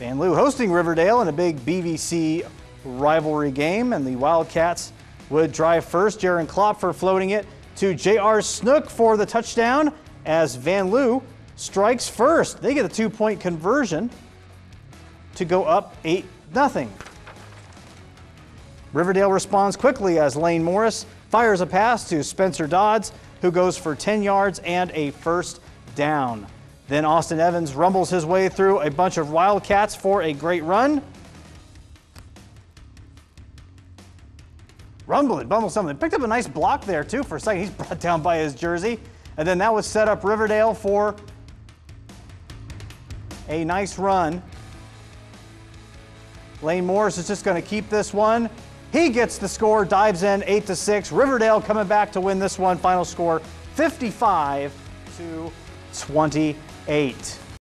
Vanlue hosting Riverdale in a big BVC rivalry game, and the Wildcats would drive first. Jaron Klopfer floating it to J.R. Snook for the touchdown as Vanlue strikes first. They get a two-point conversion to go up 8 0. Riverdale responds quickly as Lane Morris fires a pass to Spencer Dodds, who goes for 10 yards and a first down. Then Austin Evans rumbles his way through a bunch of Wildcats for a great run. Rumbling, bumble something. Picked up a nice block there too for a second. He's brought down by his jersey. And then that was set up Riverdale for a nice run. Lane Morris is just going to keep this one. He gets the score, dives in 8 to 6. Riverdale coming back to win this one. Final score 55 to 28.